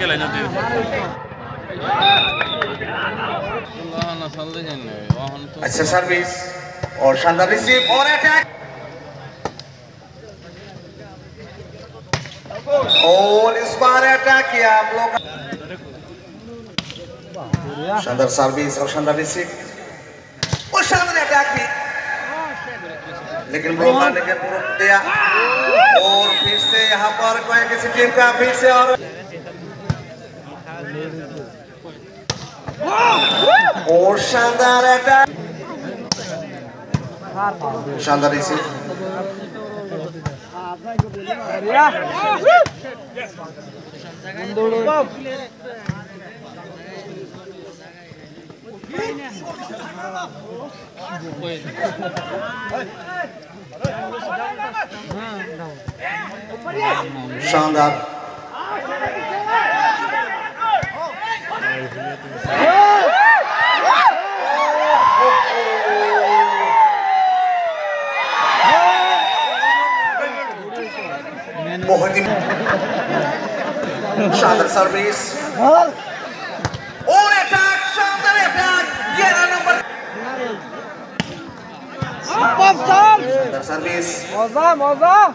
গেলেন अच्छा सर्विस और शानदार रिसीव और अटैक और इस बार अटैक किया आप लोग शानदार सर्विस और शानदार रिसीव लेकिन रोमा ने गेंद पूर्व दिया और फिर से यहाँ पर कोई किसी टीम का फिर से और और शानदार अटैक शानदार इसी Şu anda Muhadim Şandır servis On atak Şandır atak Yer numara Süper servis Ozan Ozan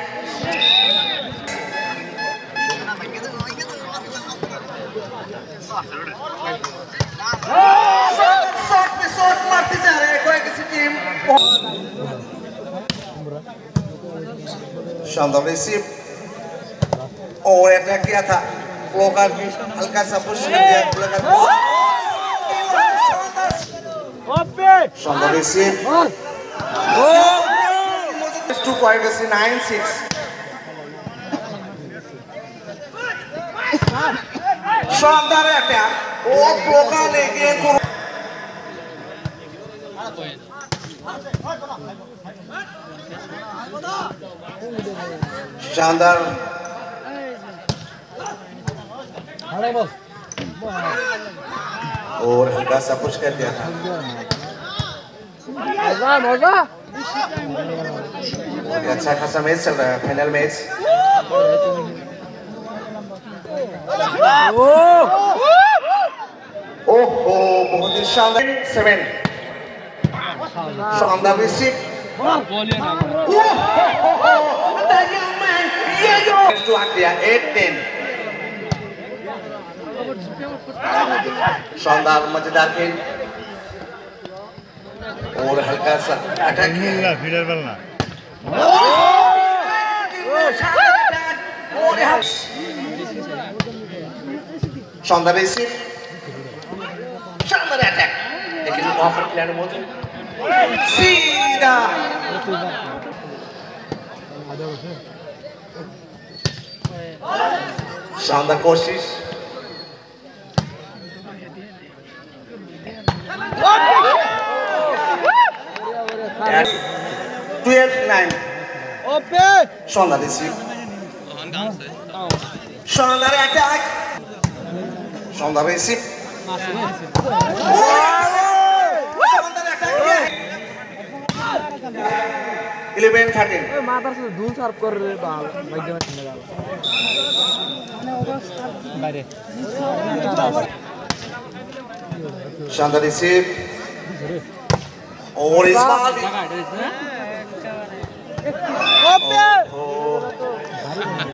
shot ಮಾಡ್ತಿದ್ದಾರೆ ಕೊಯಕಿಸಿ ಟೀಮ್ ಶಾಂತವ್ ರಿಸೀವ್ ಓವರ್ ಅಟ್ಯಾಕ್ किया था लोका हल्का सा पुश कर दिया लोका शांतव ರಿಸೀವ್ टू कोयकिसी 9 6 शानदार अटैक और बोका लेके शानदार और हल्का सब कुछ कर दिया था अच्छा खासा मैच चल रहा है फाइनल मैच ওহো বহুত ইনশাআল্লাহ 7 so on the receive to Andrea 18 शानदार मजेदार खेल और हल्का सा अटैक फील्डर बनना और সন্ধ্যা বেশি সামনে অ্যাটাক দেখেন মহাপুর প্ল্যানের মধ্যে সিধা शानदार कोशिश টুয়েলভ নাইন সন্ধ্যা দিছি সন্ধ্যার অ্যাটাক সন্ধ্যা পেয়েছি ইলেভেন থার্টিন মাথার সাথে দুল সার্ভ করে বাইরে শান্তা রিসিভ ওর ইজ